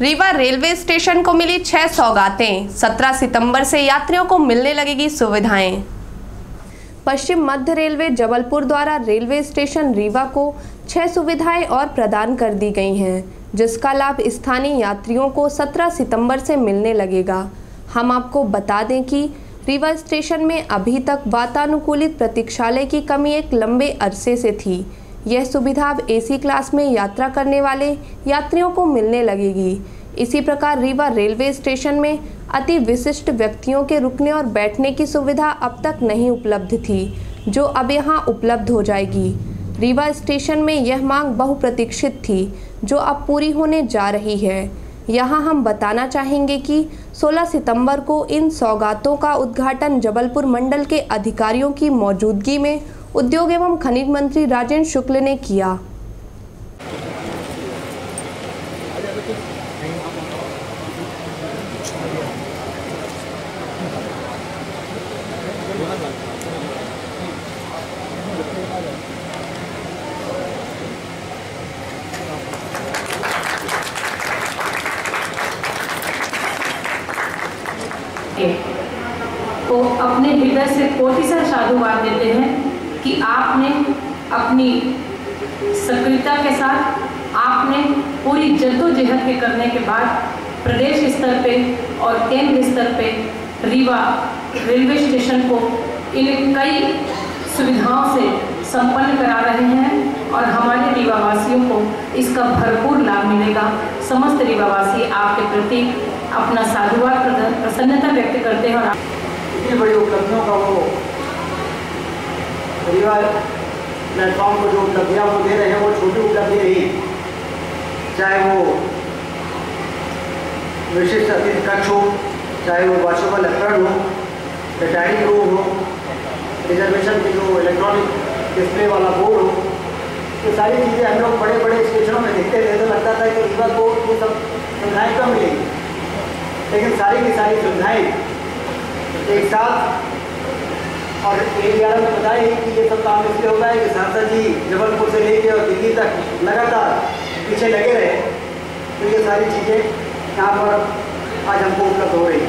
Rewa railway station को मिली छह सौगातें। 17 सितंबर से यात्रियों को मिलने लगेगी सुविधाएँ। पश्चिम मध्य रेलवे जबलपुर द्वारा रेलवे स्टेशन रीवा को छह सुविधाएँ और प्रदान कर दी गई हैं, जिसका लाभ स्थानीय यात्रियों को 17 सितंबर से मिलने लगेगा। हम आपको बता दें कि रीवा स्टेशन में अभी तक वातानुकूलित प्रतीक्षालय की कमी एक लंबे अरसे से थी। यह सुविधा अब एसी क्लास में यात्रा करने वाले यात्रियों को मिलने लगेगी। इसी प्रकार रीवा रेलवे स्टेशन में अति विशिष्ट व्यक्तियों के रुकने और बैठने की सुविधा अब तक नहीं उपलब्ध थी, जो अब यहाँ उपलब्ध हो जाएगी। रीवा स्टेशन में यह मांग बहुप्रतीक्षित थी, जो अब पूरी होने जा रही है। यहाँ हम बताना चाहेंगे कि 16 सितंबर को इन सौगातों का उद्घाटन जबलपुर मंडल के अधिकारियों की मौजूदगी में उद्योग एवं खनिज मंत्री राजेंद्र शुक्ल ने किया। तो अपने हृदय से कोटि से साधुवाद देते हैं। कि आपने अपनी सक्रियता के साथ आपने पूरी जद्दोजहद के करने के बाद प्रदेश स्तर पे और केंद्र स्तर पे रीवा रेलवे स्टेशन को इन कई सुविधाओं से संपन्न करा रहे हैं और हमारे रीवावासियों को इसका भरपूर लाभ मिलेगा। समस्त रीवावासी आपके प्रति अपना साधुवाद प्रसन्नता व्यक्त करते हैं और इतनी बड़ी उपलब्धियों का वो परिवार प्लेटफॉर्म को जो उपलब्धियाँ वो दे रहे हैं, वो छोटी उपलब्धि नहीं चाहे वो विशिष्ट अतिथि कक्ष हो, चाहे वो वॉशेबल एप्रन हो, या डाइनिंग रूम हो, रिजर्वेशन की जो इलेक्ट्रॉनिक डिस्प्ले वाला बोर्ड हो, ये सारी चीज़ें हम लोग बड़े बड़े स्टेशनों में देखते थे तो लगता था कि रीवा को ये सब सुविधाएँ कम मिलेंगी। लेकिन सारी की सारी सुविधाएँ एक साथ और एक ग्यारह में बताए कि ये सब काम इसलिए होता है कि सहरसा जी जबलपुर से लेके और दिल्ली तक लगातार पीछे लगे रहे। तो ये सारी चीज़ें यहाँ पर आज हमको उपलब्ध हो रही